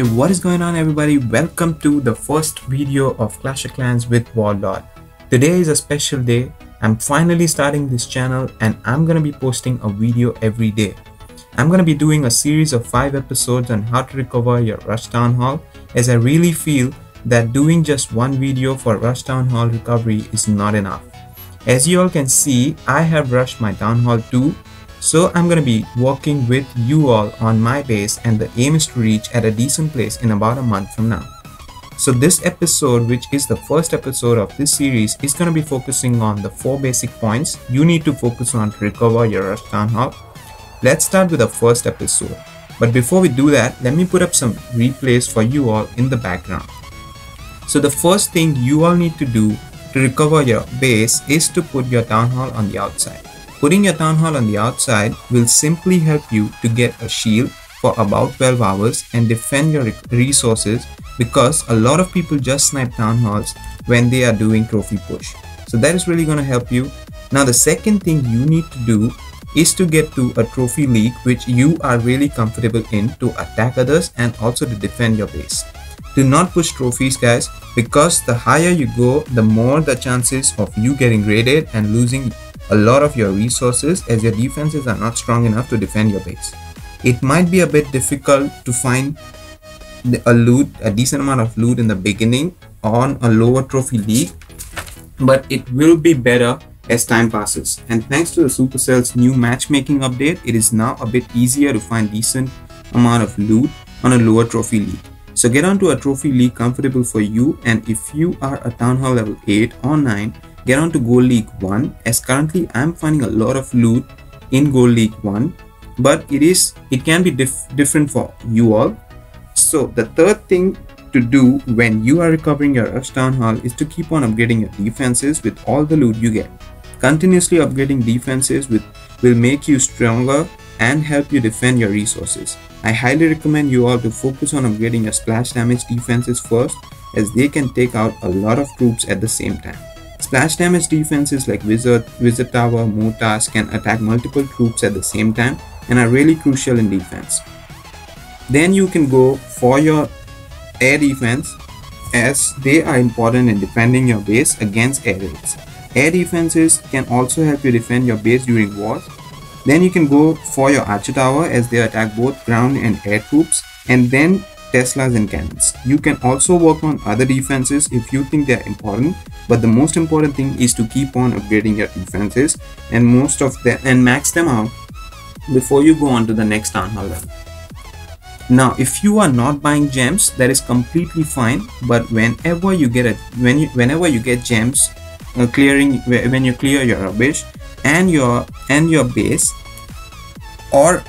Hey, what is going on everybody? Welcome to the first video of Clash of Clans with Warlord. Today is a special day. I'm finally starting this channel and I'm gonna be posting a video every day. I'm gonna be doing a series of 5 episodes on how to recover your Rush Town Hall as I really feel that doing just one video for Rush Town Hall recovery is not enough. As you all can see, I have rushed my Town Hall 2 so I'm gonna be working with you all on my base and the aim is to reach at a decent place in about a month from now. So this episode, which is the first episode of this series, is gonna be focusing on the four basic points you need to focus on to recover your Rush Town Hall. Let's start with the first episode. But before we do that, let me put up some replays for you all in the background. So the first thing you all need to do to recover your base is to put your town hall on the outside. Putting your town hall on the outside will simply help you to get a shield for about 12 hours and defend your resources because a lot of people just snipe town halls when they are doing trophy push. So that is really going to help you. Now the second thing you need to do is to get to a trophy league which you are really comfortable in to attack others and also to defend your base. Do not push trophies guys because the higher you go the more the chances of you getting raided and losing a lot of your resources as your defenses are not strong enough to defend your base. It might be a bit difficult to find a loot, a decent amount of loot in the beginning on a lower trophy league, but it will be better as time passes. And thanks to the Supercell's new matchmaking update, it is now a bit easier to find decent amount of loot on a lower trophy league. So get onto a trophy league comfortable for you and if you are a town hall level 8 or 9 get on to Gold League 1 as currently I'm finding a lot of loot in Gold League 1 but it is it can be dif different for you all. So the third thing to do when you are recovering your Rush Town Hall is to keep on upgrading your defenses with all the loot you get. Continuously upgrading defenses with, will make you stronger and help you defend your resources. I highly recommend you all to focus on upgrading your splash damage defenses first as they can take out a lot of troops at the same time. Splash damage defenses like Wizard, Wizard Tower, Mortars can attack multiple troops at the same time and are really crucial in defense. Then you can go for your air defense as they are important in defending your base against air raids. Air defenses can also help you defend your base during wars. Then you can go for your archer tower as they attack both ground and air troops and then Teslas and cannons. You can also work on other defenses if you think they are important, but the most important thing is to keep on upgrading your defenses and most of them and max them out before you go on to the next town hall level. Now, if you are not buying gems, that is completely fine. But whenever you get it, when you whenever you get gems, uh, clearing when you clear your rubbish and your and your base, or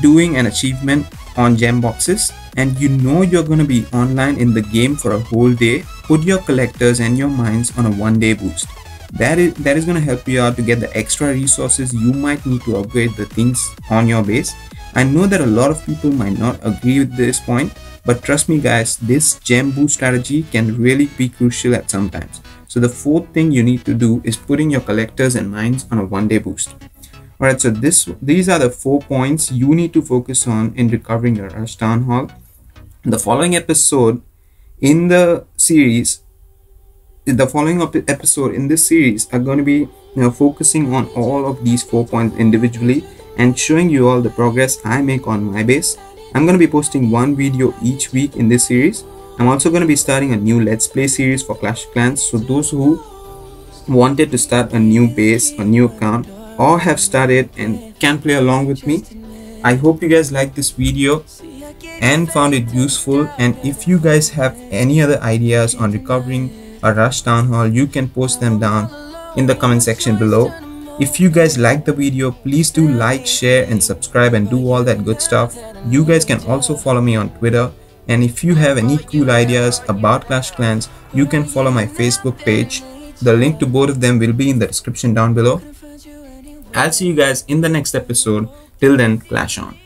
doing an achievement on gem boxes, and you know you're going to be online in the game for a whole day, put your collectors and your mines on a one day boost. That is, that is going to help you out to get the extra resources you might need to upgrade the things on your base. I know that a lot of people might not agree with this point, but trust me guys, this gem boost strategy can really be crucial at some times. So the fourth thing you need to do is putting your collectors and mines on a one day boost. Alright, so this these are the four points you need to focus on in recovering your Rush Town Hall the following episode in the series the following episode in this series are going to be you know, focusing on all of these four points individually and showing you all the progress I make on my base. I'm going to be posting one video each week in this series. I'm also going to be starting a new Let's Play series for Clash Clans. So those who wanted to start a new base, a new account or have started and can play along with me, I hope you guys like this video and found it useful. And if you guys have any other ideas on recovering a rush town hall you can post them down in the comment section below. If you guys like the video please do like share and subscribe and do all that good stuff. You guys can also follow me on twitter. And if you have any cool ideas about clash clans you can follow my facebook page. The link to both of them will be in the description down below. I'll see you guys in the next episode. Till then clash on